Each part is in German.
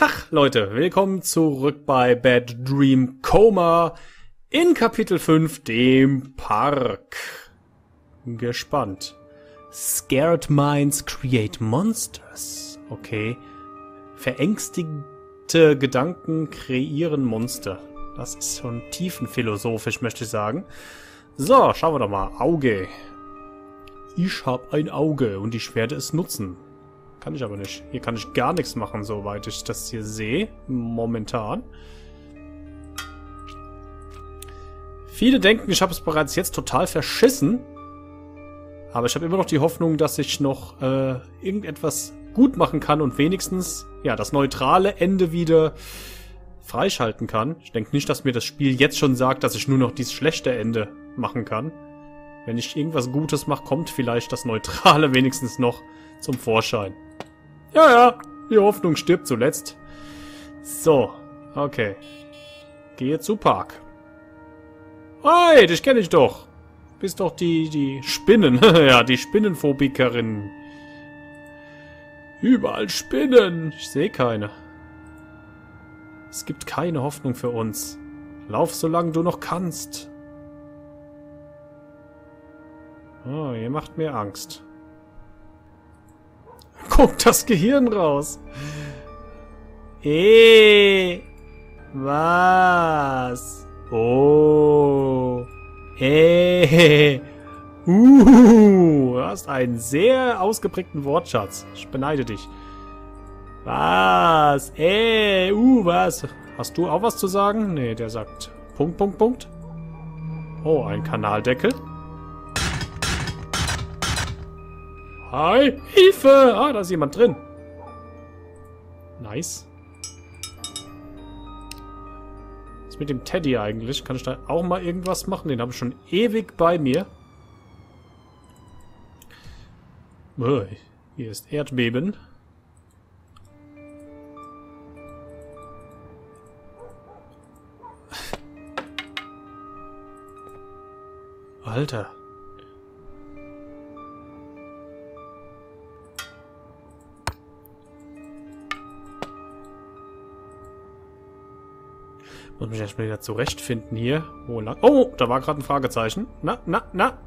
Tag, Leute. Willkommen zurück bei Bad Dream Coma in Kapitel 5, dem Park. Gespannt. Scared Minds create monsters. Okay. Verängstigte Gedanken kreieren Monster. Das ist schon tiefenphilosophisch, möchte ich sagen. So, schauen wir doch mal. Auge. Ich hab ein Auge und ich werde es nutzen. Kann ich aber nicht. Hier kann ich gar nichts machen, soweit ich das hier sehe. Momentan. Viele denken, ich habe es bereits jetzt total verschissen. Aber ich habe immer noch die Hoffnung, dass ich noch äh, irgendetwas gut machen kann und wenigstens ja das neutrale Ende wieder freischalten kann. Ich denke nicht, dass mir das Spiel jetzt schon sagt, dass ich nur noch dieses schlechte Ende machen kann. Wenn ich irgendwas Gutes mache, kommt vielleicht das Neutrale wenigstens noch zum Vorschein. Ja, ja, die Hoffnung stirbt zuletzt. So, okay. Gehe zu Park. Hey, dich kenne ich doch. Bist doch die, die Spinnen. ja, die Spinnenphobikerin. Überall Spinnen. Ich sehe keine. Es gibt keine Hoffnung für uns. Lauf, solange du noch kannst. Oh, ihr macht mir Angst. Guckt das Gehirn raus. Eh. Was? Oh. Eh. Uh. Du hast einen sehr ausgeprägten Wortschatz. Ich beneide dich. Was? Eh. Uh, was? Hast du auch was zu sagen? Nee, der sagt Punkt, Punkt, Punkt. Oh, ein Kanaldeckel. Hi! Hilfe! Ah, da ist jemand drin. Nice. Was ist mit dem Teddy eigentlich? Kann ich da auch mal irgendwas machen? Den habe ich schon ewig bei mir. Oh, hier ist Erdbeben. Alter. Muss mich erstmal wieder zurechtfinden hier. Wo lang? Oh, da war gerade ein Fragezeichen. Na, na, na.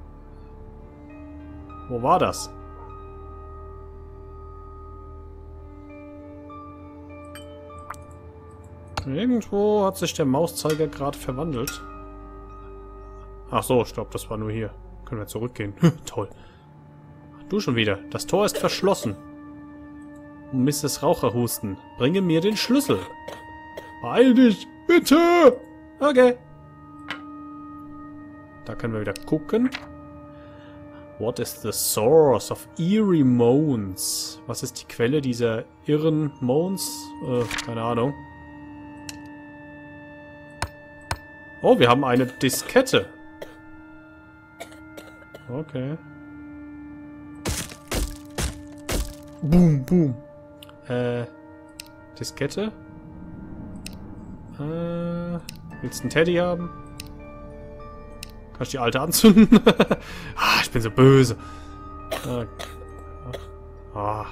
Wo war das? Irgendwo hat sich der Mauszeiger gerade verwandelt. Ach so, ich glaube, das war nur hier. Können wir zurückgehen. Toll. Ach, du schon wieder. Das Tor ist verschlossen. Mrs. Raucherhusten, bringe mir den Schlüssel. Beeil dich! Bitte! Okay. Da können wir wieder gucken. What is the source of eerie moans? Was ist die Quelle dieser irren Moans? Äh, keine Ahnung. Oh, wir haben eine Diskette. Okay. Boom, boom. Äh, Diskette? Äh, willst du einen Teddy haben? Kannst du die alte anzünden? ah, ich bin so böse. Ah. ah.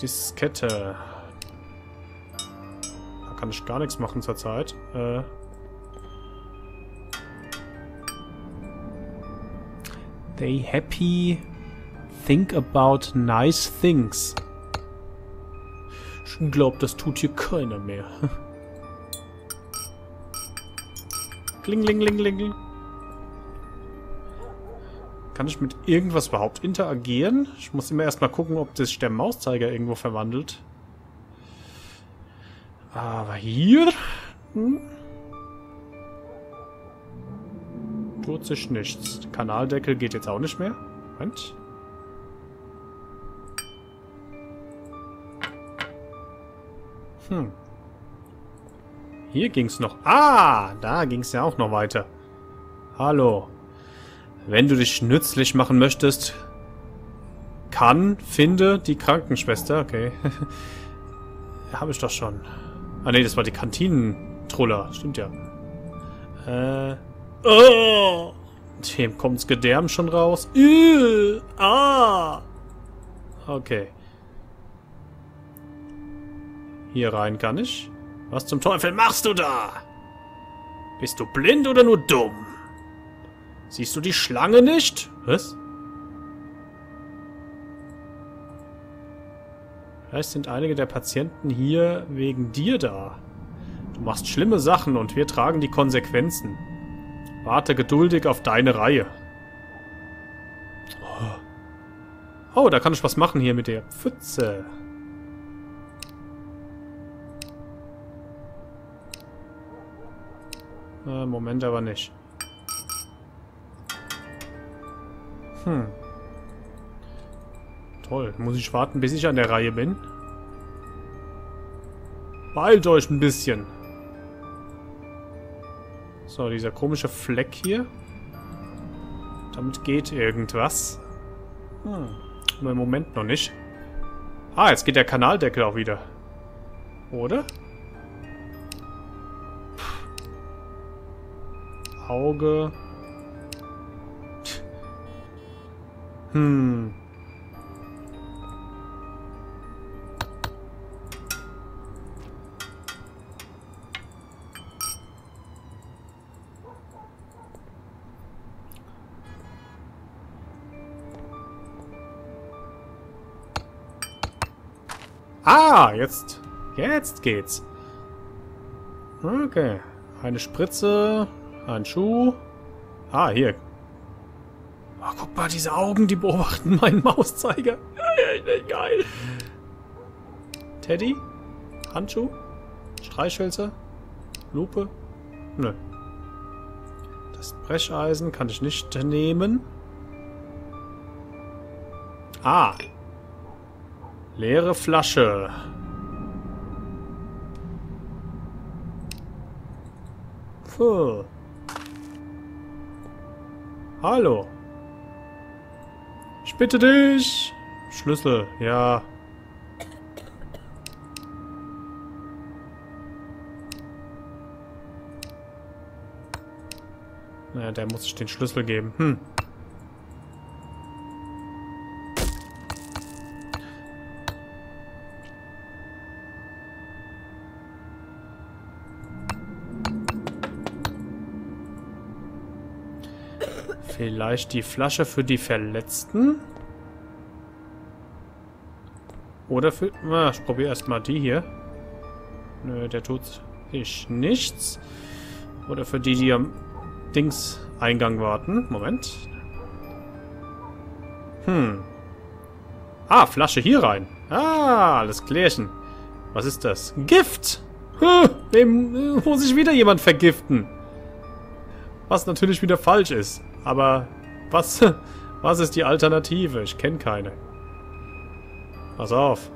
Diskette. Da kann ich gar nichts machen zurzeit. Äh. They happy think about nice things. Ich glaube, das tut hier keiner mehr. Kling, ling, ling, ling. Kann ich mit irgendwas überhaupt interagieren? Ich muss immer erstmal gucken, ob das der Mauszeiger irgendwo verwandelt. Aber hier... Hm? Tut sich nichts. Kanaldeckel geht jetzt auch nicht mehr. Moment. Hm. Hier ging's noch. Ah, da ging's ja auch noch weiter. Hallo. Wenn du dich nützlich machen möchtest, kann, finde die Krankenschwester. Okay. Habe ich doch schon. Ah ne, das war die Kantinentruller. Stimmt ja. Äh. Oh! Dem kommt's Gedärm schon raus. Äh, ah! Okay. Hier rein kann ich. Was zum Teufel machst du da? Bist du blind oder nur dumm? Siehst du die Schlange nicht? Was? Vielleicht sind einige der Patienten hier wegen dir da. Du machst schlimme Sachen und wir tragen die Konsequenzen. Warte geduldig auf deine Reihe. Oh, da kann ich was machen hier mit der Pfütze. Äh, Moment aber nicht. Hm. Toll. Muss ich warten, bis ich an der Reihe bin? Beeilt euch ein bisschen. So, dieser komische Fleck hier. Damit geht irgendwas. Hm. Im Moment noch nicht. Ah, jetzt geht der Kanaldeckel auch wieder. Oder? Auge. Hm. Ah, jetzt. Jetzt geht's. Okay. Eine Spritze. Ein Schuh. Ah, hier. Oh, guck mal, diese Augen, die beobachten meinen Mauszeiger. Geil. Teddy? Handschuh? Streichhölzer? Lupe? Nö. Das Brecheisen kann ich nicht nehmen. Ah. Leere Flasche. Puh. Hallo. Ich bitte dich. Schlüssel, ja. Naja, der muss sich den Schlüssel geben. Hm. Vielleicht die Flasche für die Verletzten? Oder für... Na, ich probiere erstmal die hier. Nö, der tut ich nichts. Oder für die, die am Dings-Eingang warten. Moment. Hm. Ah, Flasche hier rein. Ah, alles klärchen. Was ist das? Gift! Huh, dem muss ich wieder jemand vergiften. Was natürlich wieder falsch ist. Aber was, was ist die Alternative? Ich kenne keine. Pass auf.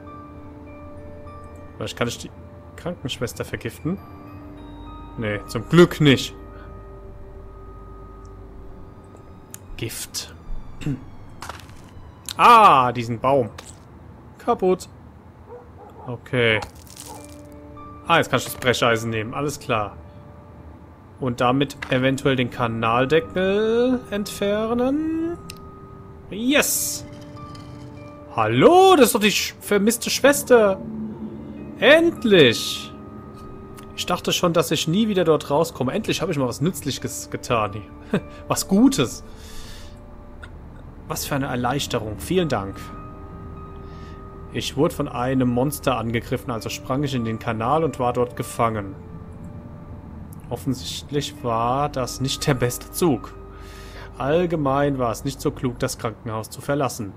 Vielleicht kann ich die Krankenschwester vergiften. Nee, zum Glück nicht. Gift. Ah, diesen Baum. Kaputt. Okay. Ah, jetzt kann ich das Brecheisen nehmen. Alles klar. Und damit eventuell den Kanaldeckel entfernen. Yes! Hallo, das ist doch die vermisste Schwester. Endlich! Ich dachte schon, dass ich nie wieder dort rauskomme. Endlich habe ich mal was Nützliches getan. was Gutes. Was für eine Erleichterung. Vielen Dank. Ich wurde von einem Monster angegriffen, also sprang ich in den Kanal und war dort gefangen. Offensichtlich war das nicht der beste Zug. Allgemein war es nicht so klug, das Krankenhaus zu verlassen.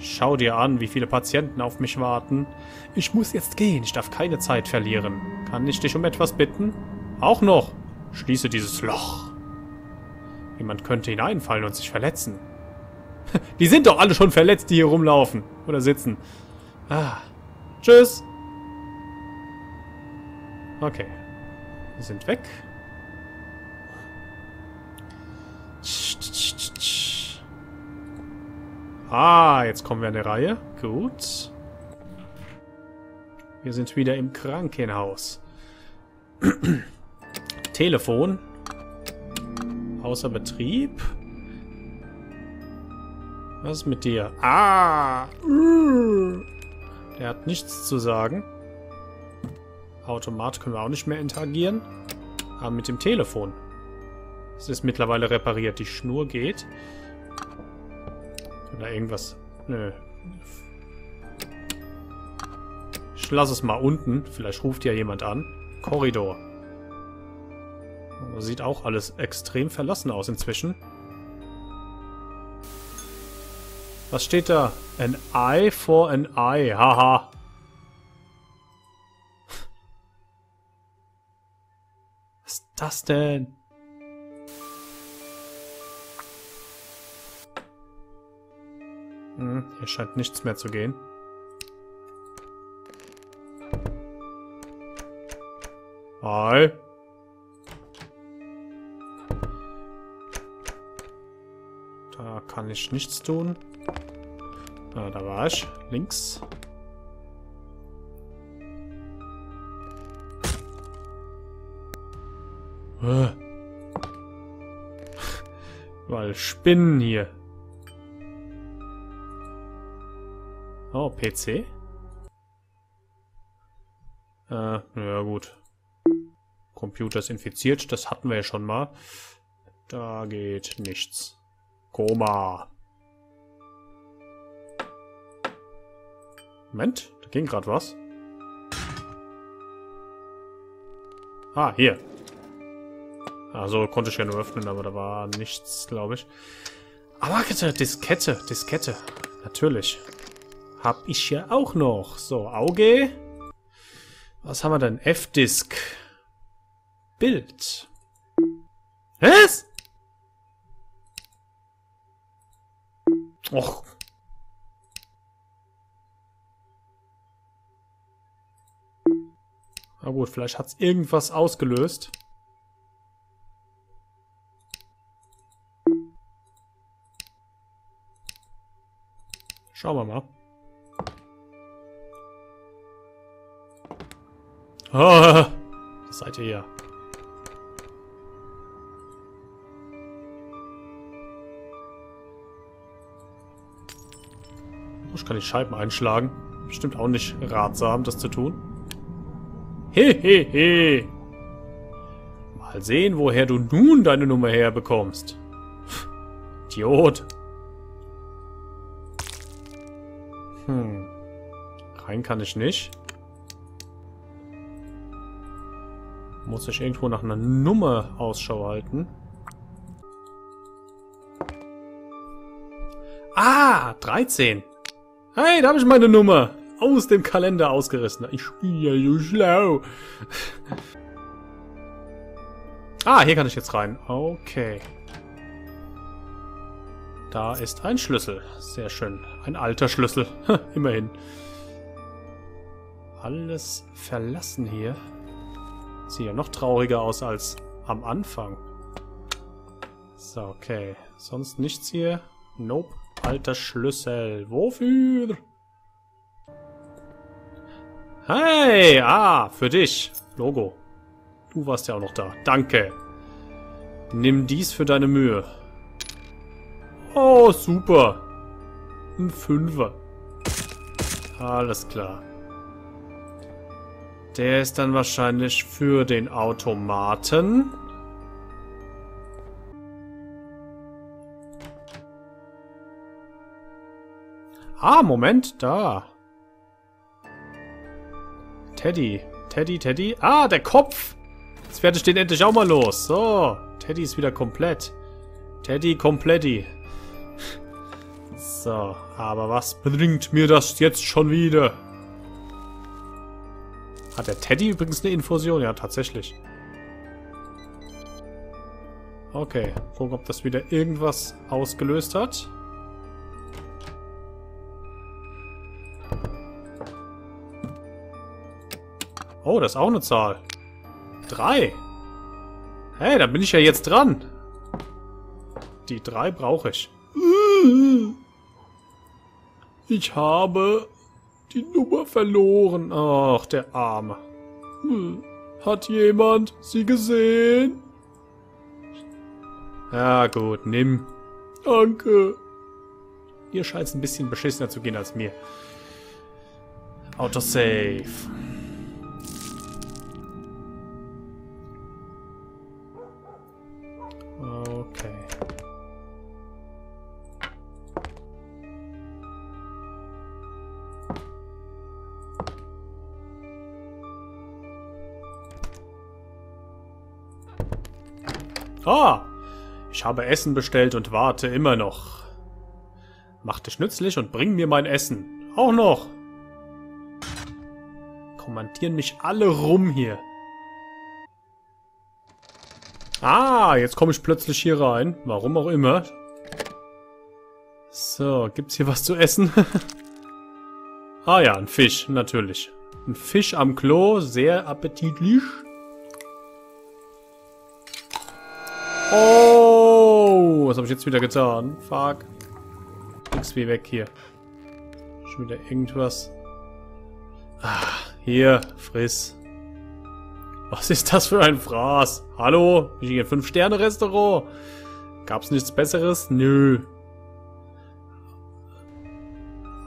Schau dir an, wie viele Patienten auf mich warten. Ich muss jetzt gehen, ich darf keine Zeit verlieren. Kann ich dich um etwas bitten? Auch noch. Schließe dieses Loch. Jemand könnte hineinfallen und sich verletzen. Die sind doch alle schon verletzt, die hier rumlaufen. Oder sitzen. Ah. Tschüss. Okay. Wir sind weg. Ah, jetzt kommen wir an der Reihe. Gut. Wir sind wieder im Krankenhaus. Telefon. Außer Betrieb. Was ist mit dir? Ah! Der Der hat nichts zu sagen. Automat können wir auch nicht mehr interagieren. Aber mit dem Telefon. Es ist mittlerweile repariert. Die Schnur geht. Oder irgendwas... Nö. Ich lasse es mal unten. Vielleicht ruft ja jemand an. Korridor. Sieht auch alles extrem verlassen aus inzwischen. Was steht da? An eye for an eye. Haha. Das denn? Hm, hier scheint nichts mehr zu gehen. Hi. Da kann ich nichts tun. Ah, da war ich. Links. Weil Spinnen hier. Oh, PC? Äh, ja gut. Computer ist infiziert, das hatten wir ja schon mal. Da geht nichts. Koma. Moment, da ging gerade was. Ah, hier. Also konnte ich ja nur öffnen, aber da war nichts, glaube ich. Aber Diskette, Diskette. Natürlich. Hab ich ja auch noch. So, Auge. Was haben wir denn? F-Disk. Bild. Was? Och. Na gut, vielleicht hat es irgendwas ausgelöst. Schauen wir mal. Ah, was seid ihr hier? Ich kann die Scheiben einschlagen. Bestimmt auch nicht ratsam, das zu tun. Hehehe. He, he. Mal sehen, woher du nun deine Nummer herbekommst. Idiot. Hm. Rein kann ich nicht. Muss ich irgendwo nach einer Nummer Ausschau halten. Ah, 13. Hey, da habe ich meine Nummer. Aus dem Kalender ausgerissen. Ich spiele ja so schlau. ah, hier kann ich jetzt rein. Okay. Da ist ein Schlüssel. Sehr schön. Ein alter Schlüssel. Immerhin. Alles verlassen hier. Sieht ja noch trauriger aus als am Anfang. So, okay. Sonst nichts hier. Nope. Alter Schlüssel. Wofür? Hey, ah, für dich. Logo. Du warst ja auch noch da. Danke. Nimm dies für deine Mühe. Oh, super. Ein Fünfer. Alles klar. Der ist dann wahrscheinlich für den Automaten. Ah, Moment, da. Teddy. Teddy, Teddy. Ah, der Kopf. Jetzt werde ich den endlich auch mal los. So, Teddy ist wieder komplett. Teddy kompletti. So, aber was bringt mir das jetzt schon wieder? Hat der Teddy übrigens eine Infusion? Ja, tatsächlich. Okay, gucken, ob das wieder irgendwas ausgelöst hat. Oh, das ist auch eine Zahl. Drei. Hey, da bin ich ja jetzt dran. Die drei brauche ich. Ich habe die Nummer verloren. Ach, der Arme. Hat jemand sie gesehen? Ja, gut, nimm. Danke. Ihr scheint ein bisschen beschissener zu gehen als mir. Autosave. Ah! Ich habe Essen bestellt und warte immer noch. Mach dich nützlich und bring mir mein Essen. Auch noch! Kommandieren mich alle rum hier. Ah, jetzt komme ich plötzlich hier rein. Warum auch immer. So, gibt's hier was zu essen? ah ja, ein Fisch, natürlich. Ein Fisch am Klo, sehr appetitlich. Was habe ich jetzt wieder getan? Fuck. Wie weg hier. Schon wieder irgendwas. Ah, hier, friss. Was ist das für ein Fraß? Hallo? Ich hier ein 5-Sterne-Restaurant. Gab's nichts Besseres? Nö.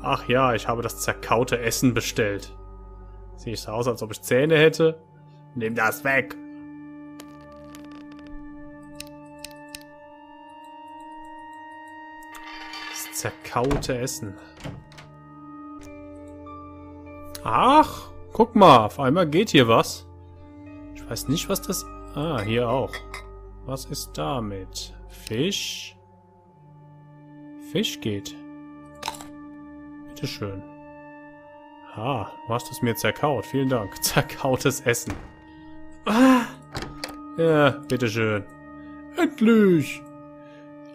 Ach ja, ich habe das zerkaute Essen bestellt. Sieht so aus, als ob ich Zähne hätte? Nimm das weg. Zerkaute Essen. Ach, guck mal, auf einmal geht hier was. Ich weiß nicht, was das... Ah, hier auch. Was ist damit? Fisch? Fisch geht. Bitteschön. Ah, du hast es mir zerkaut. Vielen Dank. Zerkautes Essen. Ah! Ja, bitteschön. Endlich!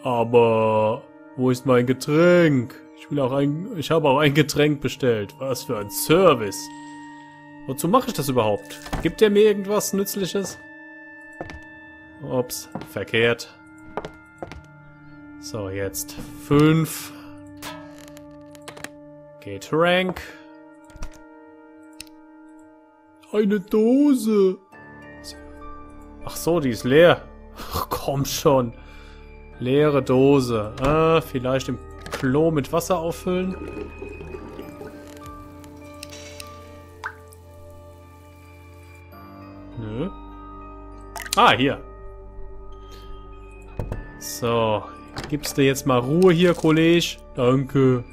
Aber wo ist mein Getränk? Ich will auch ein, ich habe auch ein Getränk bestellt. Was für ein Service. Wozu mache ich das überhaupt? Gibt der mir irgendwas Nützliches? Ups, verkehrt. So, jetzt 5. Geht Rank. Eine Dose. Ach so, die ist leer. Ach, komm schon. Leere Dose. Ah, vielleicht im Klo mit Wasser auffüllen. Nö. Ah, hier. So. Gibst du jetzt mal Ruhe hier, Kollege? Danke.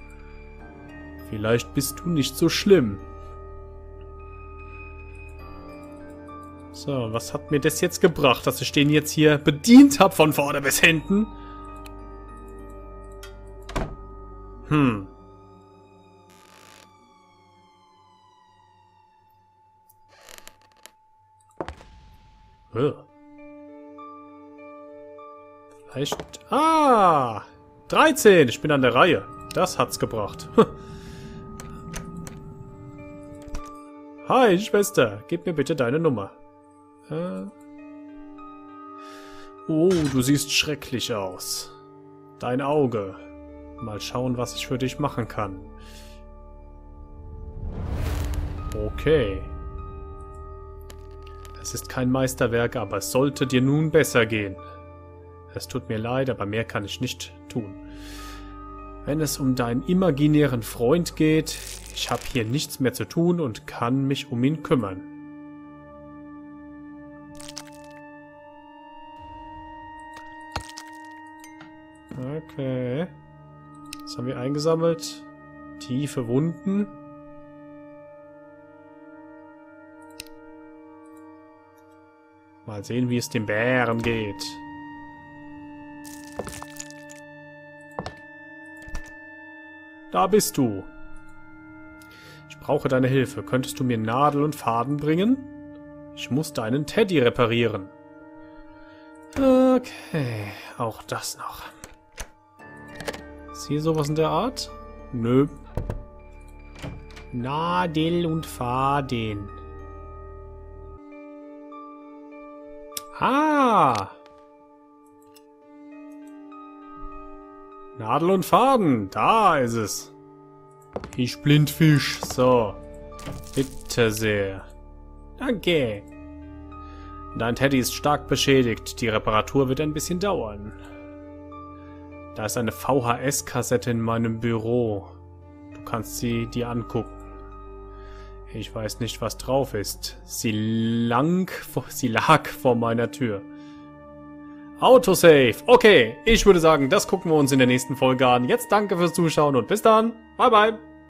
Vielleicht bist du nicht so schlimm. So, was hat mir das jetzt gebracht, dass ich den jetzt hier bedient habe von vorne bis hinten? Hm. Vielleicht... Ah! 13! Ich bin an der Reihe. Das hat's gebracht. Hi, Schwester. Gib mir bitte deine Nummer. Äh. Oh, du siehst schrecklich aus. Dein Auge. Mal schauen, was ich für dich machen kann. Okay. Es ist kein Meisterwerk, aber es sollte dir nun besser gehen. Es tut mir leid, aber mehr kann ich nicht tun. Wenn es um deinen imaginären Freund geht, ich habe hier nichts mehr zu tun und kann mich um ihn kümmern. Okay. Haben wir eingesammelt? Tiefe Wunden. Mal sehen, wie es dem Bären geht. Da bist du. Ich brauche deine Hilfe. Könntest du mir Nadel und Faden bringen? Ich muss deinen Teddy reparieren. Okay, auch das noch. Hier sowas in der Art? Nö. Nadel und Faden. Ah! Nadel und Faden, da ist es. Ich Blindfisch, so. Bitte sehr. Danke. Dein Teddy ist stark beschädigt. Die Reparatur wird ein bisschen dauern. Da ist eine VHS-Kassette in meinem Büro. Du kannst sie dir angucken. Ich weiß nicht, was drauf ist. Sie lang, sie lag vor meiner Tür. Autosave. Okay, ich würde sagen, das gucken wir uns in der nächsten Folge an. Jetzt danke fürs Zuschauen und bis dann. Bye, bye.